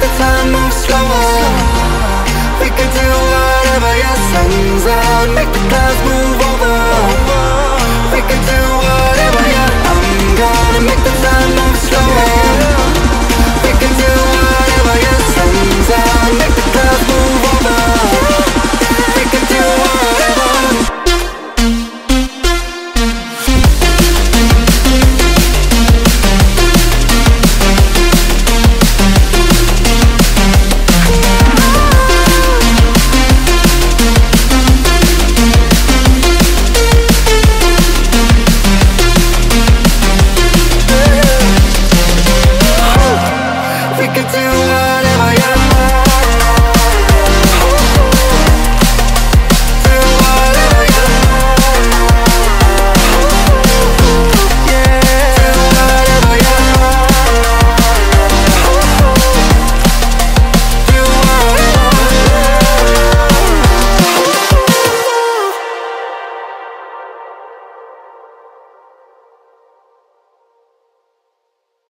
the time